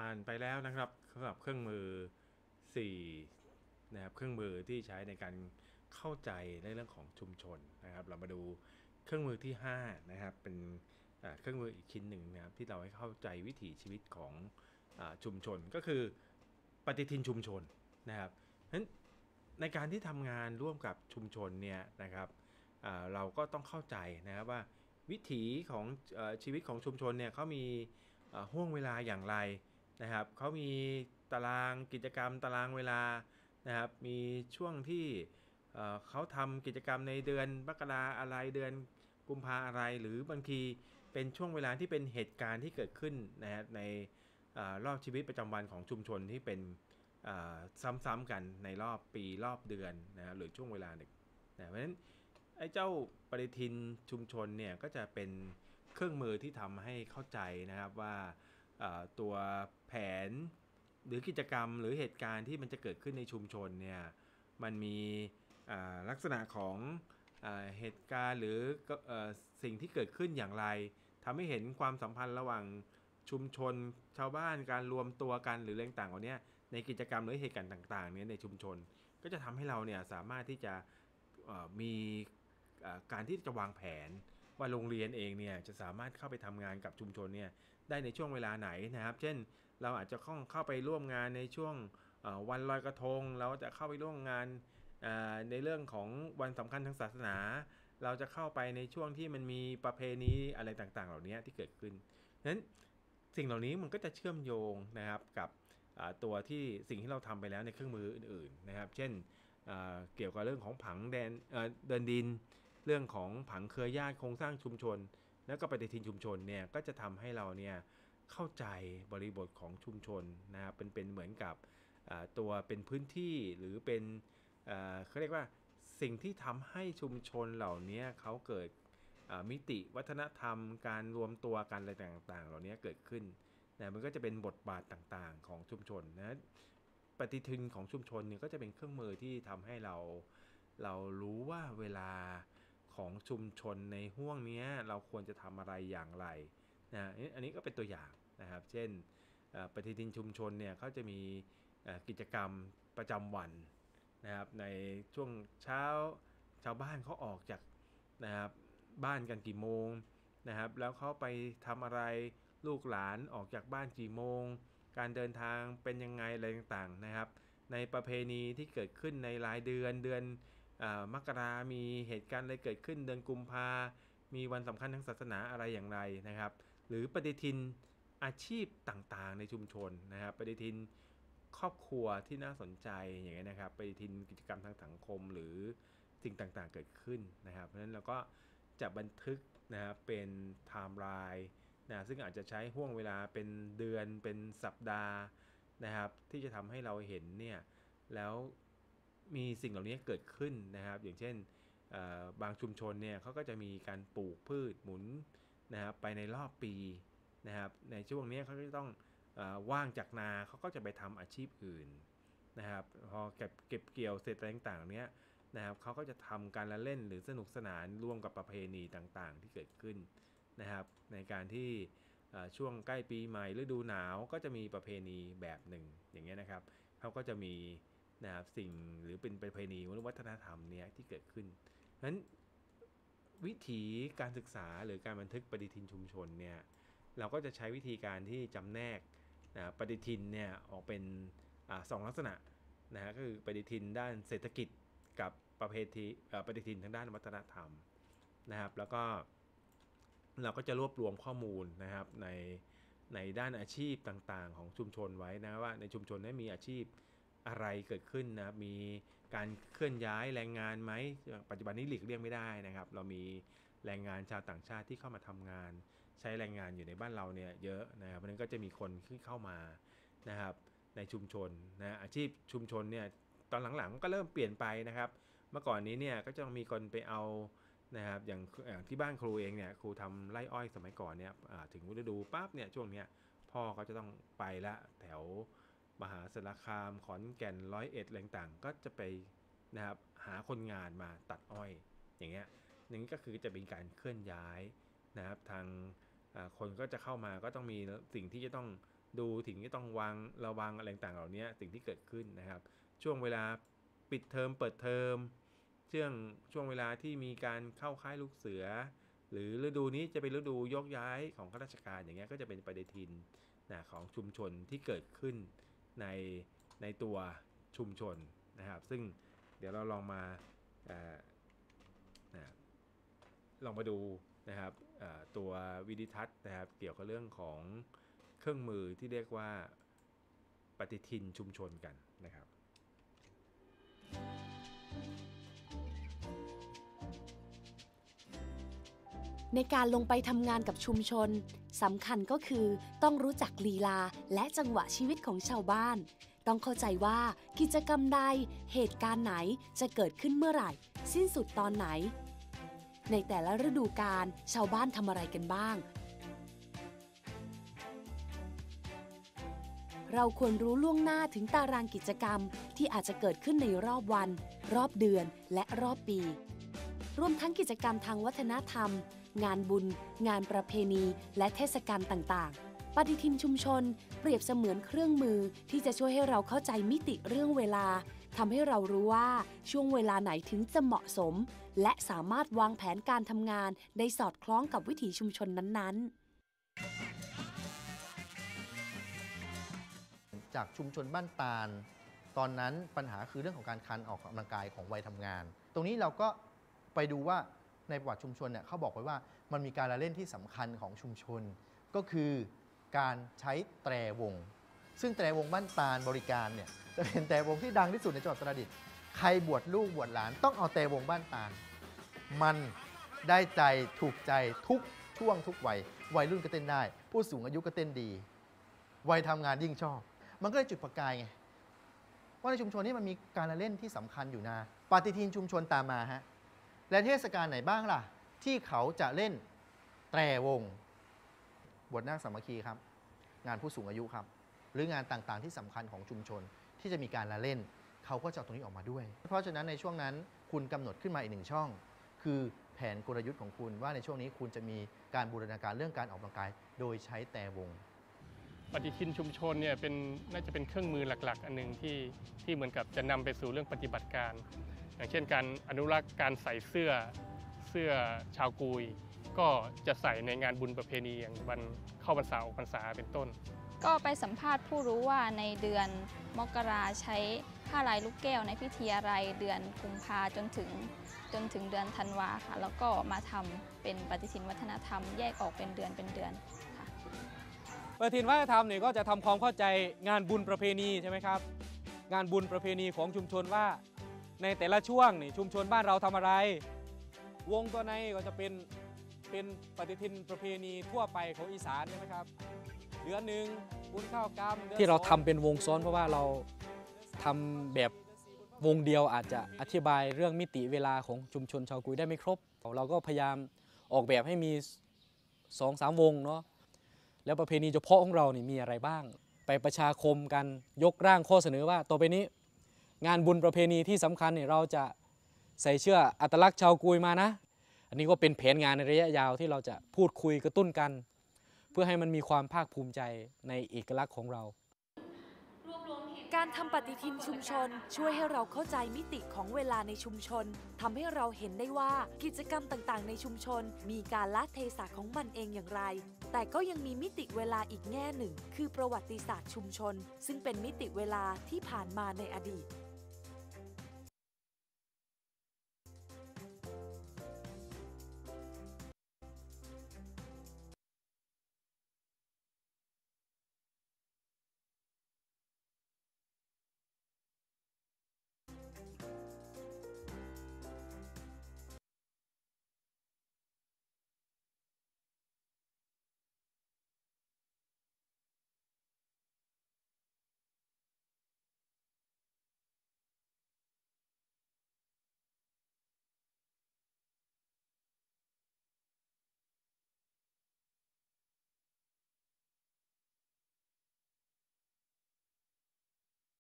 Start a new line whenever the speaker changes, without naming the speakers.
ผ่านไปแล้วนะครับสำหรับเครื่องมือ4นะครับเครื่องมือที่ใช้ในการเข้าใจในเรื่องของชุมชนนะครับ เรามาดูเครื่องมือที่5นะครับเป็นเครื่องมืออีกชิ้นหนึ่งนะครับที่เราให้เข้าใจวิถีชีวิตของอชุมชนก็คือปฏิทินชุมชนนะครับเพราะฉะนั้นในการที่ทำงานร่วมกับชุมชนเนี่ยนะครับเราก็ต้องเข้าใจนะครับว่าวิถีของอชีวิตของชุมชนเนี่ยเขามีห่วงเวลาอย่างไร นะครับเขามีตารางกิจกรรมตารางเวลานะครับมีช่วงที่เเขาทำกิจกรรมในเดือนมกราอะไรเดือนกุมภาอะไร หรือบางทีเป็นช่วงเวลาที่เป็นเหตุการณ์ที่เกิดขึ้นนะฮะในอรอบชีวิตประจำวันของชุมชนที่เป็นซ้ำๆกันในรอบปีรอบเดือนนะฮะหรือช่วงเวลาหนึ่งนะเพราะฉะนั้นไอ้เจ้าปฏิทินชุมชนเนี่ยก็จะเป็นเครื่องมือที่ทำให้เข้าใจนะครับว่า ตัวแผนหรือกิจกรรมหรือเหตุการณ์ที่มันจะเกิดขึ้นในชุมชนเนี่ยมันมีลักษณะของอเหตุการณ์หรืออสิ่งที่เกิดขึ้นอย่างไรทำให้เห็นความสัมพันธ์ระหว่างชุมชนชาวบ้านการรวมตัวกันหรือเรื่องต่างๆเหล่านี้ในกิจกรรมหรือเหตุการณ์ต่างๆเนี้ในชุมชน ก็จะทำให้เราเนี่ยสามารถที่จะมีการที่จะวางแผนว่าโรงเรียนเองเนี่ยจะสามารถเข้าไปทำงานกับชุมชนเนี่ย ได้ในช่วงเวลาไหนนะครับ เช่น เราอาจจะข้าเข้าไปร่วมงานในช่วงวันลอยกระทง เราจะเข้าไปร่วมงานในเรื่องของวันสำคัญทางศาสนา เราจะเข้าไปในช่วงที่มันมีประเพณีอะไรต่างๆ เหล่านี้ที่เกิดขึ้นนั้นสิ่งเหล่านี้มันก็จะเชื่อมโยงนะครับกับตัวที่สิ่งที่เราทำไปแล้วในเครื่องมืออื่น ๆนะครับ เช่นเกี่ยวกับเรื่องของผังแดนเเดินดิน เรื่องของผังเครือญาติโครงสร้างชุมชน แล้วก็ปฏิทินชุมชนเนี่ยก็จะทำให้เราเนี่ยเข้าใจบริบทของชุมชนนะครับเป็นเป็นเหมือนกับตัวเป็นพื้นที่หรือเป็นเขาเรียกว่าสิ่งที่ทำให้ชุมชนเหล่านี้เขาเกิดมิติวัฒนธรรม การรวมตัวกันอะไรต่างๆ เหล่านี้เกิดขึ้นนะมันก็จะเป็นบทบาทต่างๆ ของชุมชนนะปฏิทินของชุมชนเนี่ยก็จะเป็นเครื่องมือที่ทำให้เราเรารู้ว่าเวลา ของชุมชนในห่วงนี้เราควรจะทำอะไรอย่างไรนะอันนี้ก็เป็นตัวอย่างนะครับ เช่นปฏิทินชุมชนเนี่ยเขาจะมีกิจกรรมประจำวันนะครับในช่วงเช้าชาวบ้านเขาออกจากนะครับบ้านกันกี่โมงนะครับ แล้วเขาไปทำอะไรลูกหลานออกจากบ้านกี่โมง การเดินทางเป็นยังไงอะไรต่างๆนะครับ ในประเพณีที่เกิดขึ้นในรายเดือนเดือน มกรามีเหตุการณ์อะไรเกิดขึ้นเดือนกุมภามีวันสำคัญทางศาสนาอะไรอย่างไรนะครับ หรือปฏิทินอาชีพต่างๆ ในชุมชนนะครับ ปฏิทินครอบครัวที่น่าสนใจอย่างเงี้ยนะครับ ปฏิทินกิจกรรมทางสังคมหรือสิ่งต่างๆ เกิดขึ้นนะครับ เพราะฉะนั้นเราก็จะบันทึกนะครับเป็นไทม์ไลน์นะซึ่งอาจจะใช้ห่วงเวลาเป็นเดือนเป็นสัปดาห์นะครับ ที่จะทำให้เราเห็นเนี่ยแล้ว มีสิ่งเหล่านี้เกิดขึ้นนะครับ อย่างเช่นบางชุมชนเนี่ยเขาก็จะมีการปลูกพืชหมุนนะครับไปในรอบปีนะครับในช่วงนี้เขาก็จะต้องอว่างจากนาเขาก็จะไปทำอาชีพอื่นนะครับพอเก็บเก็บเกี่ยวเสร็จอะไรต่างๆเนี้ยนะครับเขาก็จะทำการละเล่นหรือสนุกสนานร่วมกับประเพณีต่างๆ ที่เกิดขึ้นนะครับ ในการที่ช่วงใกล้ปีใหม่ฤดูหนาวก็จะมีประเพณีแบบหนึ่งอย่างเงี้ยนะครับเขาก็จะมี นะครับสิ่งหรือเป็นประเพณีวัฒนธรรมเนี้ยที่เกิดขึ้นนั้นวิธีการศึกษาหรือการบันทึกปฏิทินชุมชนเนี่ยเราก็จะใช้วิธีการที่จำแนกนะปฏิทินเนี่ยออกเป็นอสองลักษณะนะฮะก็คือปฏิทินด้านเศรษฐกิจกับประเพณีปฏิทินทางด้านวัฒนธรรมนะครับแล้วก็เราก็จะรวบรวมข้อมูลนะครับในในด้านอาชีพต่างๆ ของชุมชนไว้นะว่าในชุมชนนั้นมีอาชีพ อะไรเกิดขึ้นนะครับมีการเคลื่อนย้ายแรงงานไหมปัจจุบันนี้หลีกเลี่ยงไม่ได้นะครับ เรามีแรงงานชาวต่างชาติที่เข้ามาทำงาน ใช้แรงงานอยู่ในบ้านเราเนี่ยเยอะนะครับเพราะนั้นก็จะมีคนที่เข้ามานะครับในชุมชนนะอาชีพชุมชนเนี่ยตอนหลังๆก็เริ่มเปลี่ยนไปนะครับ เมื่อก่อนนี้เนี่ยก็จะมีคนไปเอานะครับอย่างอย่างที่บ้านครูเองเนี่ยครูทำไร่อ้อยสมัยก่อนเนี่ยถึงฤดูปั๊บเนี่ยช่วงเนี้ยพ่อก็จะต้องไปละแถว มหาสารคาม ขอนแก่นร้อยเอ็ดอะไรต่างก็จะไปนะครับหาคนงานมาตัดอ้อยอย่างเงี้ยอย่างนี้ก็คือจะเป็นการเคลื่อนย้ายนะครับทางคนก็จะเข้ามาก็ต้องมีสิ่งที่จะต้องดูถึงที่ต้องวางระวังอะไรต่างเหล่านี้สิ่งที่เกิดขึ้นนะครับ ช่วงเวลาปิดเทอมเปิดเทอมช่วงช่วงเวลาที่มีการเข้าค่ายลูกเสือ หรือฤดูนี้จะเป็นฤดูยกย้ายของข้าราชการอย่างเงี้ยก็จะเป็นปฏิทินนะของชุมชนที่เกิดขึ้น ในในตัวชุมชนนะครับ ซึ่งเดี๋ยวเราลองมาอ่อนะลองมาดูนะครับตัววิดิทัศน์นะครับเกี่ยวกับเรื่องของเครื่องมือที่เรียกว่าปฏิทินชุมชนกันนะครับ
ในการลงไปทำงานกับชุมชนสำคัญก็คือต้องรู้จักลีลาและจังหวะชีวิตของชาวบ้าน ต้องเข้าใจว่ากิจกรรมใดเหตุการณ์ไหนจะเกิดขึ้นเมื่อไหร่ สิ้นสุดตอนไหน ในแต่ละฤดูกาลชาวบ้านทำอะไรกันบ้าง เราควรรู้ล่วงหน้าถึงตารางกิจกรรมที่อาจจะเกิดขึ้นในรอบวัน รอบเดือนและรอบปี รวมทั้งกิจกรรมทางวัฒนธรรม งานบุญ งานประเพณี และเทศกาลต่างๆ ปฏิทินชุมชน เปรียบเสมือนเครื่องมือที่จะช่วยให้เราเข้าใจมิติเรื่องเวลาทำให้เรารู้ว่าช่วงเวลาไหนถึงจะเหมาะสม และสามารถวางแผนการทำงานได้สอดคล้องกับวิถีชุมชนนั้นๆ
จากชุมชนบ้านตาล ตอนนั้นปัญหาคือเรื่องของการคันออกกำลังกายของวัยทำงาน ตรงนี้เราก็ไปดูว่า ในประวัติชุมชนเนี่ยเขาบอกไว้ว่ามันมีการละเล่นที่สำคัญของชุมชน ก็คือการใช้แตรวง ซึ่งแตรวงบ้านตาลบริการเนี่ยจะเป็นแตรวงที่ดังที่สุดในจังหวัดอุตรดิตถ์ใครบวชลูกบวชหลานต้องเอาแตรวงบ้านตาล มันได้ใจถูกใจทุกช่วงทุกวัยวัยรุ่นก็เต้นได้ ผู้สูงอายุก็เต้นดีวัยทำงานยิ่งชอบ มันก็เลยจุดประกายไงว่าในชุมชนนี้มันมีการละเล่นที่สำคัญอยู่นะ ปฏิทินชุมชนตามมาฮะ และเทศกาลไหนบ้างล่ะ ที่เขาจะเล่นแตรวงบวชนาคสามัคคีครับ งานผู้สูงอายุครับ หรืองานต่างๆที่สำคัญของชุมชนที่จะมีการละเล่น เขาก็จะเอาตรงนี้ออกมาด้วย เพราะฉะนั้นในช่วงนั้นคุณกำหนดขึ้นมาอีกหนึ่งช่อง คือแผนกลยุทธ์ของคุณว่าในช่วงนี้คุณจะมีการบูรณาการเรื่องการออกกำลังกาย โดยใช้แต่วง
ปฏิทินชุมชนเนี่ยเป็นน่าจะเป็นเครื่องมือหลัก ๆ อันหนึ่งที่ที่เหมือนกับจะนำไปสู่เรื่องปฏิบัติการ อย่างเช่นการอนุรักษ์การใส่เสื้อเสื้อชาวกุย ก็จะใส่ในงานบุญประเพณีอย่างวันเข้าพรรษาออกพรรษาเป็นต้น
ก็ไปสัมภาษณ์ผู้รู้ว่าในเดือนมกราใช้ผ้าลายลูกแก้วในพิธีอะไรเดือนกุมภาจนถึงจนถึงเดือนธันวาค่ะ แล้วก็มาทำเป็นปฏิทินวัฒนธรรม แยกออกเป็นเดือนเป็นเดือนค่ะ
ปฏิทินวัฒนธรรมเนี่ยก็จะทำความเข้าใจงานบุญประเพณีใช่ไหมครับ งานบุญประเพณีของชุมชนว่า ในแต่ละช่วงนี่ชุมชนบ้านเราทำอะไร วงตัวในก็จะเป็นเป็นปฏิทินประเพณีทั่วไปของอีสานใช่ไหมครับเดือนหนึ่งบุญข้าวกรรม
ที่เรา
สอง
ทำเป็นวงซ้อนเพราะว่าเราทำแบบวงเดียวอาจจะอธิบายเรื่องมิติเวลาของชุมชนชาวกุยได้ไม่ครบ เราก็พยายามออกแบบให้มีสองสามวงเนาะแล้วประเพณีเฉพาะของเรานี่มีอะไรบ้าง ไปประชาคมกันยกร่างข้อเสนอว่าต่อไปนี้ งานบุญประเพณีที่สำคัญเนี่ยเราจะใส่เชื่ออัตลักษณ์ชาวกุยมานะ อันนี้ก็เป็นแผนงานในระยะยาวที่เราจะพูดคุยกระตุ้นกัน เพื่อให้มันมีความภาคภูมิใจในเอกลักษณ์ของเรา
การทำปฏิทินชุมชน ช่วยให้เราเข้าใจมิติของเวลาในชุมชนทำให้เราเห็นได้ว่ากิจกรรมต่างๆ ในชุมชน มีการละเทศะของมันเองอย่างไร แต่ก็ยังมีมิติเวลาอีกแง่หนึ่ง คือประวัติศาสตร์ชุมชน ซึ่งเป็นมิติเวลาที่ผ่านมาในอดีต